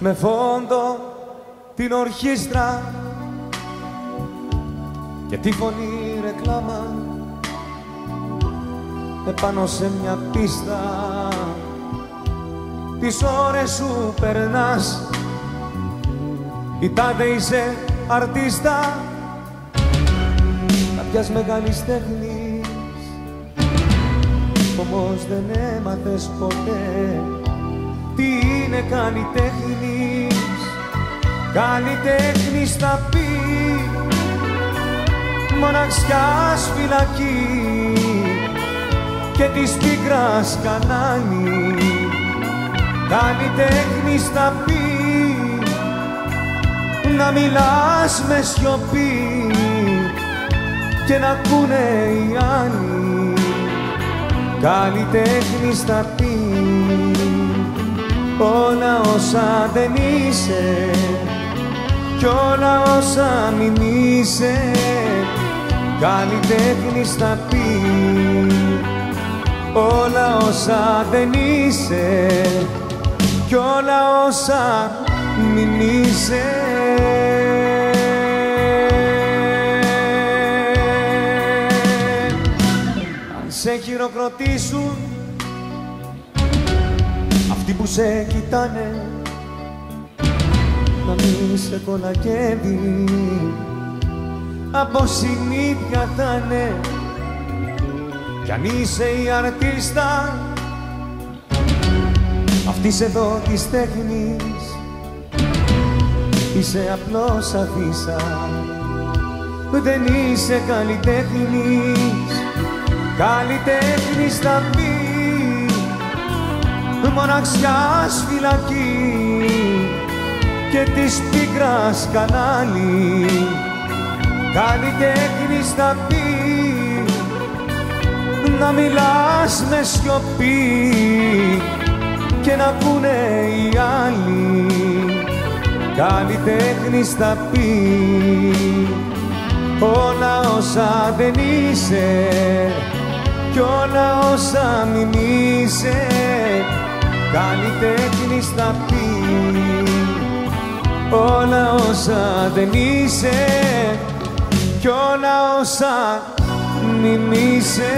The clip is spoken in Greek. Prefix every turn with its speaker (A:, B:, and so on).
A: με φόντο την ορχήστρα. Και τη φωνή ρεκλάμα επάνω σε μια πίστα. Τις ώρες σου περνάς. Τάδε είσαι αρτίστα. Κάποιας μεγάλης τέχνης όμως δεν έμαθες ποτέ. τι είναι καλλιτέχνης καλλιτέχνης θα πει. Μοναξιάς φυλακή και της πίκρας κανάλι καλλιτέχνης θα πει. Να μιλάς με σιωπή και να ακούνε οι άλλοι καλλιτέχνης θα πει όλα όσα δεν είσαι κι όλα όσα μην είσαι καλλιτέχνης θα πει. Όλα όσα δεν είσαι κι όλα όσα μην είσαι. Αν σε χειροκροτήσουν αυτοί που σε κοιτάνε να μην σε κολακεύει. Από συνήθεια θα είναι κι αν είσαι η αρτίστα. Αυτής εδώ της τέχνης είσαι απλώς αφίσα. Δεν είσαι καλλιτέχνης. Καλλιτέχνης θα πει μοναξιάς φυλακή και της πίκρας κανάλι. Καλλιτέχνης θα πει να μιλάς με σιωπή και να ακούνε οι άλλοι. Καλλιτέχνης θα πει όλα όσα δεν είσαι κι όλα όσα μην είσαι καλλιτέχνης θα πει όλα όσα δεν είσαι κι όλα όσα μην είσαι